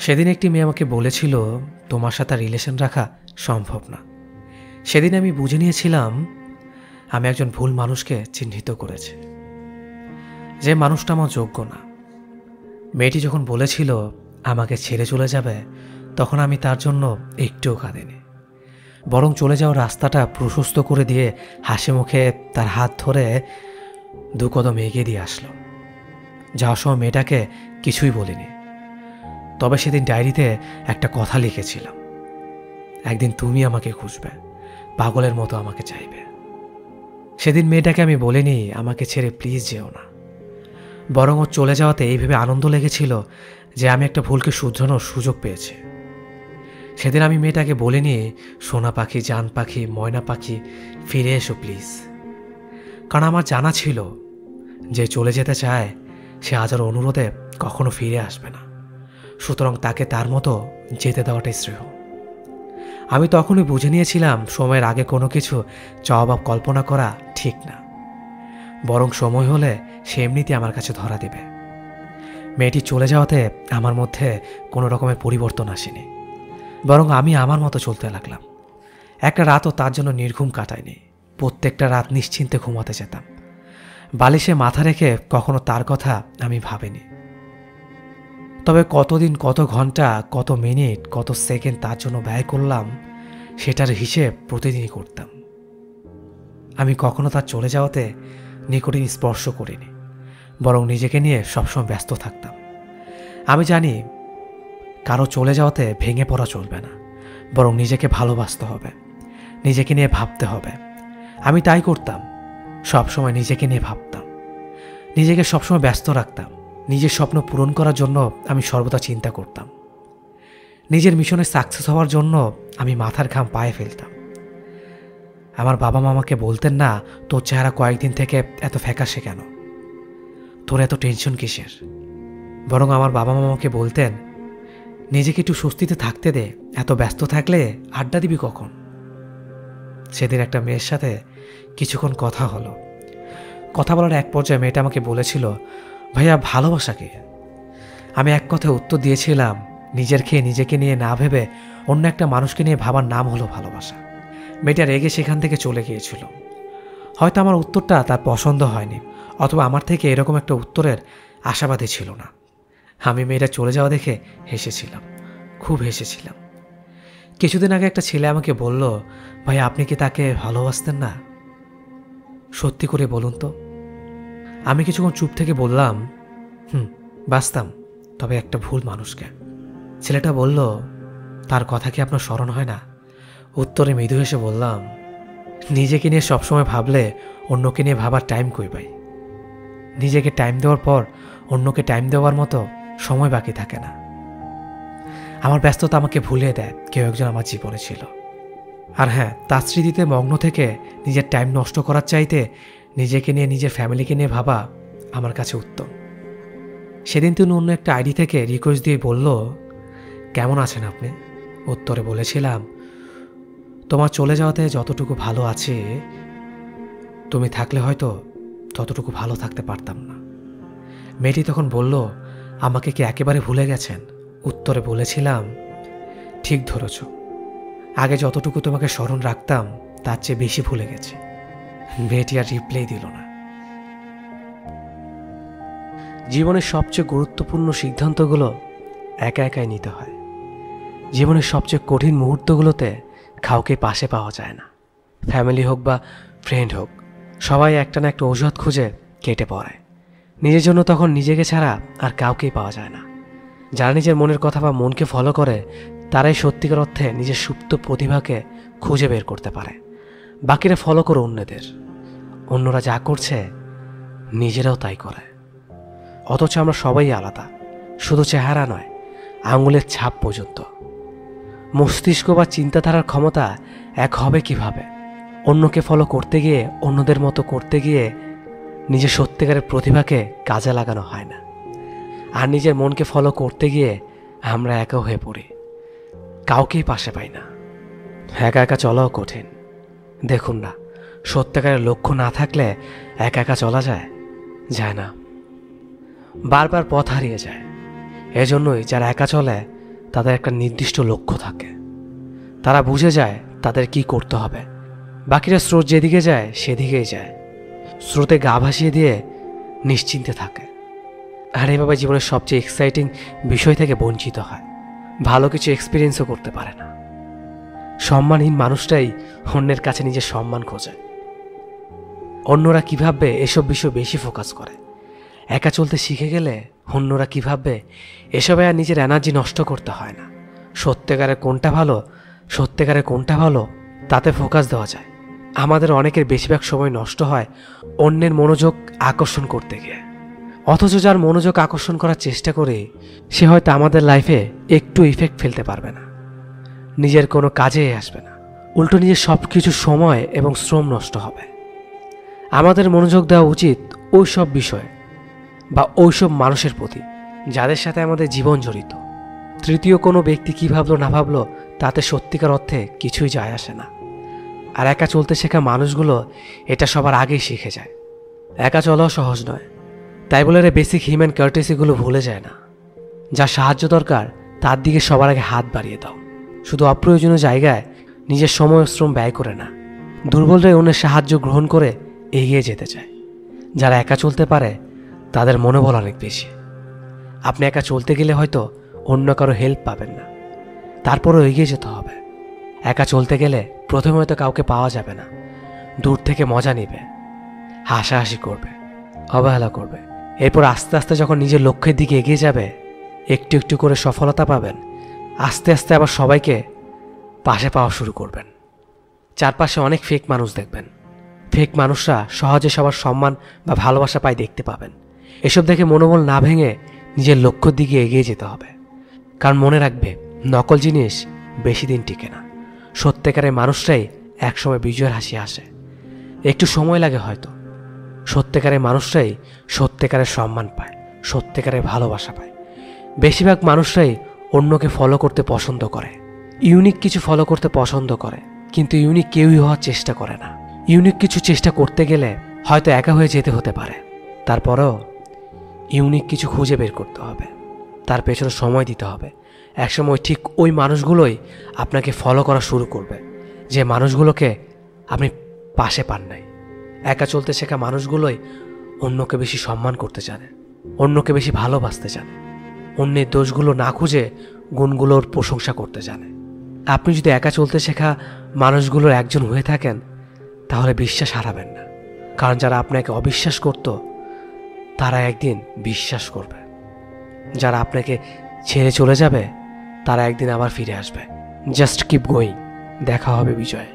সেদিন একটি মেয়ে আমাকে বলেছিল, তোমার সাথে রিলেশন রাখা সম্ভব না। সেদিন আমি বুঝে নিয়েছিলাম, আমি একজন ভুল মানুষকে চিহ্নিত করেছি। যে মানুষটা আমার যোগ্য না। মেয়েটি যখন বলেছিল, আমাকে ছেড়ে চলে যাবে, তখন আমি তার জন্য একটুও কাঁদিনি। বরং চলে যাওয়ার রাস্তাটা প্রশস্ত করে দিয়ে হাসি মুখে তার হাত ধরে দু কদম এগিয়ে দিয়ে আসলো। যাওয়ার সময় মেয়েটাকে কিছুই বলিনি। তবে সেদিন ডায়েরিতে একটা কথা লিখেছিলাম একদিন তুমি আমাকে খুঁজবে, পাগলের মতো আমাকে চাইবে। সেদিন মেয়েটাকে আমি বলিনি, আমাকে ছেড়ে প্লিজ যেও না। বরং ও চলে যাওয়াতে এইভাবে আনন্দ লেগেছিল যে আমি একটা ভুলকে শুধরানোর সুযোগ পেয়েছি। সেদিন আমি মেয়েটাকে বলিনি, সোনা পাখি, জান পাখি, ময়না পাখি, ফিরে এসো প্লিজ কারণ আমার জানা ছিল যে চলে যেতে চায়, সে আজার অনুরোধে কখনো ফিরে আসবে না। সুতরাং তাকে তার মতো যেতে দেওয়াটাই শ্রেয়। আমি তখনই বুঝে নিয়েছিলাম সময়ের আগে কোনো কিছু চাওয়া বা কল্পনা করা ঠিক না। বরং সময় হলে সে এমনিতে আমার কাছে ধরা দেবে। মেয়েটি চলে যাওয়াতে আমার মধ্যে কোনো রকমের পরিবর্তন আসেনি। বরং আমি আমার মতো চলতে লাগলাম। একটা রাতও তার জন্য নির্ঘুম কাটায়নি। প্রত্যেকটা রাত নিশ্চিন্তে ঘুমাতে যেতাম। বালিশে মাথা রেখে কখনো তার কথা আমি ভাবিনি। তবে কতদিন, কত ঘণ্টা, কত মিনিট, কত সেকেন্ড তার জন্য ব্যয় করলাম, সেটার হিসেব প্রতিদিনই করতাম। আমি কখনো তার চলে যাওয়াতে নিকটিন স্পর্শ করিনি, বরং নিজেকে নিয়ে সবসময় ব্যস্ত থাকতাম। আমি জানি, কারও চলে যাওয়াতে ভেঙে পড়া চলবে না, বরং নিজেকে ভালোবাসতে হবে, নিজেকে নিয়ে ভাবতে হবে। আমি তাই করতাম, সবসময় নিজেকে নিয়ে ভাবতাম, নিজেকে সবসময় ব্যস্ত রাখতাম। নিজের স্বপ্ন পূরণ করার জন্য আমি সর্বদা চিন্তা করতাম। নিজের মিশনে সাকসেস হওয়ার জন্য আমি মাথার ঘাম পায়ে ফেলতাম। আমার বাবা মামাকে বলতেন, না, তোর চেহারা কয়েকদিন থেকে এত ফ্যাকাশে কেন? তোর এত টেনশন কিসের? বরং আমার বাবা মামাকে বলতেন, নিজেকে একটু স্বস্তিতে থাকতে দে, এত ব্যস্ত থাকলে আড্ডা দিবি কখন? সেদিন একটা মেয়ের সাথে কিছুক্ষণ কথা হলো। কথা বলার এক পর্যায়ে মেয়েটা আমাকে বলেছিল ভাইয়া, ভালোবাসা কে? আমি এক কথায় উত্তর দিয়েছিলাম, নিজের খেয়ে নিজেকে নিয়ে না ভেবে অন্য একটা মানুষকে নিয়ে ভাবার নাম হলো ভালোবাসা। মেয়েটা রেগে সেখান থেকে চলে গিয়েছিল। হয়তো আমার উত্তরটা তার পছন্দ হয়নি, অথবা আমার থেকে এরকম একটা উত্তরের আশাবাদী ছিল না। আমি মেয়েটা চলে যাওয়া দেখে হেসেছিলাম, খুব হেসেছিলাম। কিছুদিন আগে একটা ছেলে আমাকে বলল ভাই আপনি কি তাকে ভালোবাসতেন না? সত্যি করে বলুন তো। আমি কিছুক্ষণ চুপ থেকে বললাম, হুম, বাঁচতাম, তবে একটা ভুল মানুষকে। ছেলেটা বলল, তার কথা কি আপনার স্মরণ হয় না? উত্তরে মৃদু হেসে বললাম, নিজেকে নিয়ে সবসময় ভাবলে অন্যকে নিয়ে ভাবার টাইম কই পাই নিজেকে টাইম দেওয়ার পর অন্যকে টাইম দেওয়ার মতো সময় বাকি থাকে না। আমার ব্যস্ততা আমাকে ভুলিয়ে দেয়, কেউ একজন আমার জীবনে ছিল। আর হ্যাঁ তার স্মৃতিতে মগ্ন থেকে নিজের টাইম নষ্ট করার চাইতে নিজেকে নিয়ে, নিজের ফ্যামিলিকে নিয়ে ভাবা আমার কাছে উত্তম। সেদিন তিনি অন্য একটা আইডি থেকে রিকোয়েস্ট দিয়ে বলল, কেমন আছেন আপনি? উত্তরে বলেছিলাম, তোমার চলে যাওয়াতে যতটুকু ভালো আছে, তুমি থাকলে হয়তো ততটুকু ভালো থাকতে পারতাম না। মেয়েটি তখন বলল, আমাকে কি একেবারে ভুলে গেছেন? উত্তরে বলেছিলাম, ঠিক ধরেছ। আগে যতটুকু তোমাকে স্মরণ রাখতাম, তার চেয়ে বেশি ভুলে গেছি। মেয়েটি আর রিপ্লাই দিল না। জীবনের সবচেয়ে গুরুত্বপূর্ণ সিদ্ধান্তগুলো একা একাই নিতে হয়। জীবনের সবচেয়ে কঠিন মুহূর্তগুলোতে কাউকে পাশে পাওয়া যায় না। ফ্যামিলি হোক বা ফ্রেন্ড হোক, সবাই একটা না একটা অজুহাত খুঁজে কেটে পড়ে। নিজের জন্য তখন নিজেকে ছাড়া আর কাউকেই পাওয়া যায় না। যারা নিজের মনের কথা বা মনকে ফলো করে, তারাই সত্যিকার অর্থে নিজের সুপ্ত প্রতিভাকে খুঁজে বের করতে পারে। বাকিরা ফলো করো অন্যদের। অন্যরা যা করছে, নিজেরাও তাই করে। অথচ আমরা সবাই আলাদা, শুধু চেহারা নয়, আঙুলের ছাপ পর্যন্ত। মস্তিষ্ক বা চিন্তাধারার ক্ষমতা এক হবে কীভাবে? অন্যকে ফলো করতে গিয়ে, অন্যদের মতো করতে গিয়ে নিজের সত্যিকারের প্রতিভাকে কাজে লাগানো হয় না। আর নিজের মনকে ফলো করতে গিয়ে আমরা একা হয়ে পড়ি। কাউকেই পাশে পাই না। একা একা চলাও কঠিন। দেখুন না, সত্যিকারের লক্ষ্য না থাকলে একা একা চলা যায়? যায় না। বারবার পথ হারিয়ে যায়। এজন্যই যারা একা চলে, তাদের একটা নির্দিষ্ট লক্ষ্য থাকে। তারা বুঝে যায় তাদের কি করতে হবে। বাকিরা স্রোত যেদিকে যায়, সেদিকেই যায়। স্রোতে গা ভাসিয়ে দিয়ে নিশ্চিন্তে থাকে। আর এভাবে জীবনের সবচেয়ে এক্সাইটিং বিষয় থেকে বঞ্চিত হয়। ভালো কিছু এক্সপিরিয়েন্সও করতে পারে না। সম্মানহীন মানুষটাই অন্যের কাছে নিজের সম্মান খোঁজে। অন্যরা কি ভাববে এসব বিষয় বেশি ফোকাস করে। একা চলতে শিখে গেলে অন্যরা কি ভাববে এসবে আর নিজের এনার্জি নষ্ট করতে হয় না। সত্যিকারের কোনটা ভালো সত্যিকারের কোনটা ভালো, তাতে ফোকাস দেওয়া যায়। আমাদের অনেকের বেশিরভাগ সময় নষ্ট হয় অন্যের মনোযোগ আকর্ষণ করতে গিয়ে। অথচ যার মনোযোগ আকর্ষণ করার চেষ্টা করে, সে হয়তো আমাদের লাইফে একটু ইফেক্ট ফেলতে পারবে না। নিজের কোনো কাজে আসবে না। উল্টো নিজের সব কিছু সময় এবং শ্রম নষ্ট হবে। আমাদের মনোযোগ দেওয়া উচিত ওই সব বিষয়ে বা ওইসব মানুষের প্রতি, যাদের সাথে আমাদের জীবন জড়িত। তৃতীয় কোনো ব্যক্তি কী ভাবলো না ভাবলো, তাতে সত্যিকার অর্থে কিছুই যায় আসে না। আর একা চলতে শেখা মানুষগুলো এটা সবার আগেই শিখে যায়। একা চলাও সহজ নয়। তাই বলে রে বেসিক হিউম্যান কার্টেসিগুলো ভুলে যায় না। যা সাহায্য দরকার, তার দিকে সবার আগে হাত বাড়িয়ে দাও। শুধু অপ্রয়োজনীয় জায়গায় নিজের সময় শ্রম ব্যয় করে না। দুর্বলরাই অন্যের সাহায্য গ্রহণ করে এগিয়ে যেতে চায়। যারা একা চলতে পারে, তাদের মনোবল অনেক বেশি। আপনি একা চলতে গেলে হয়তো অন্য কারও হেল্প পাবেন না। তারপরও এগিয়ে যেতে হবে। একা চলতে গেলে প্রথমে হয়তো কাউকে পাওয়া যাবে না। দূর থেকে মজা নিবে। হাসাহাসি করবে। অবহেলা করবে। এরপর আস্তে আস্তে যখন নিজের লক্ষ্যের দিকে এগিয়ে যাবে, একটু একটু করে সফলতা পাবেন। আস্তে আস্তে আবার সবাইকে পাশে পাওয়া শুরু করবেন। চারপাশে অনেক ফেক মানুষ দেখবেন। ফেক মানুষরা সহজে সবার সম্মান বা ভালোবাসা পায় দেখতে পাবেন। এসব দেখে মনোবল না ভেঙে নিজের লক্ষ্যর দিকে এগিয়ে যেতে হবে। কারণ মনে রাখবে, নকল জিনিস বেশি দিন টিকে না। সত্যিকারের মানুষরাই একসময় বিজয়ের হাসি আসে একটু সময় লাগে হয়তো। সত্যিকারের মানুষরাই সত্যিকারের সম্মান পায়, সত্যিকারের ভালোবাসা পায়। বেশিরভাগ মানুষরাই অন্যকে ফলো করতে পছন্দ করে। ইউনিক কিছু ফলো করতে পছন্দ করে, কিন্তু ইউনিক কেউই হওয়ার চেষ্টা করে না। ইউনিক কিছু চেষ্টা করতে গেলে হয়তো একা হয়ে যেতে হতে পারে। তারপরেও ইউনিক কিছু খুঁজে বের করতে হবে। তার পেছনে সময় দিতে হবে। একসময় ঠিক ওই মানুষগুলোই আপনাকে ফলো করা শুরু করবে, যে মানুষগুলোকে আপনি পাশে পান নাই। একা চলতে শেখা মানুষগুলোই অন্যকে বেশি সম্মান করতে জানে, অন্যকে বেশি ভালোবাসতে জানে। অন্যের দোষগুলো না খুঁজে গুণগুলোর প্রশংসা করতে জানে। আপনি যদি একা চলতে শেখা মানুষগুলোর একজন হয়ে থাকেন, তাহলে বিশ্বাস হারাবেন না। কারণ যারা আপনাকে অবিশ্বাস করত, তারা একদিন বিশ্বাস করবে। যারা আপনাকে ছেড়ে চলে যাবে, তারা একদিন আবার ফিরে আসবে। জাস্ট কিপ গোয়িং দেখা হবে বিজয়।